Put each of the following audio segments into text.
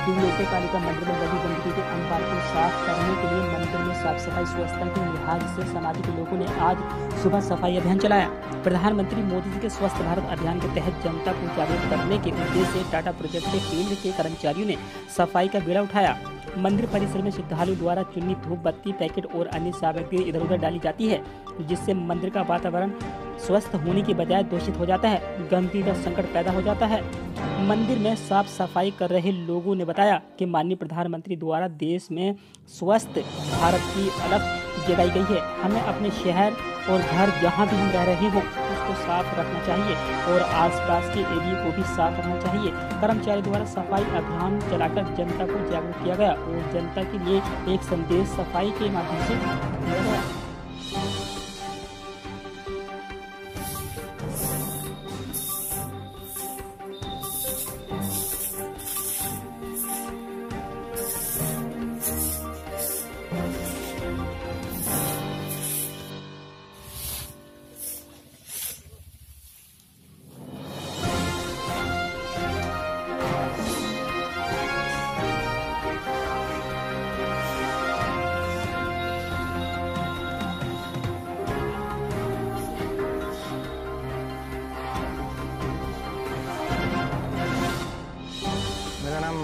दुवलोके पालिका मंदिर में लगी गंदगी के अंबार को साफ़ करने के लिए मंदिर में साफ़ सफ़ाई, स्वच्छता के लिहाज से सामाजिक लोगों ने आज सुबह सफ़ाई अभियान चलाया। प्रधानमंत्री मोदी जी के स्वस्थ भारत अभियान के तहत जनता को जागरूक करने के उद्देश्य से टाटा प्रोजेक्ट के केंद्र के कर्मचारियों ने सफ़ाई का बेड़ा उठाया। मंदिर परिसर में श्रद्धालु द्वारा चुन्नी धूप, बत्ती, पैकेट और अन्य सामग्री इधर उधर डाली जाती है, जिससे मंदिर का वातावरण स्वस्थ होने की बजाय दूषित हो जाता है। गंदगी का संकट पैदा हो जाता है। मंदिर में साफ़ सफ़ाई कर रहे लोगों ने बताया कि माननीय प्रधानमंत्री द्वारा देश में स्वस्थ भारत की अलग जगाई गई है। हमें अपने शहर और घर जहाँ भी हम रह रहे हो उसको साफ़ रखना चाहिए और आसपास के एरिया को भी साफ़ रखना चाहिए। कर्मचारी द्वारा सफ़ाई अभियान चलाकर जनता को जागरूक किया गया और जनता के लिए एक संदेश सफ़ाई के माध्यम से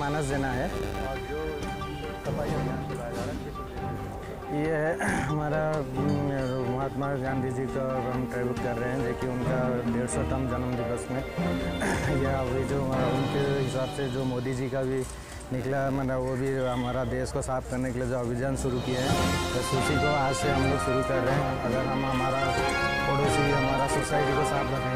मानस जेना है। ये है हमारा हम्म, महात्मा गांधी जी का हम ट्रिब्यूट कर रहे हैं देखिए उनका डेढ़ सौ तम जन्म दिवस में। यह अभी जो हमारा उनके हिसाब से जो मोदी जी का भी निकला मतलब वो भी हमारा देश को साफ़ करने के लिए जो अभियान शुरू किए हैं बस उसी को आज से हम लोग शुरू कर रहे हैं। अगर हम हमारा पड़ोसी हमारा सोसाइटी को साफ़ रखेंगे तो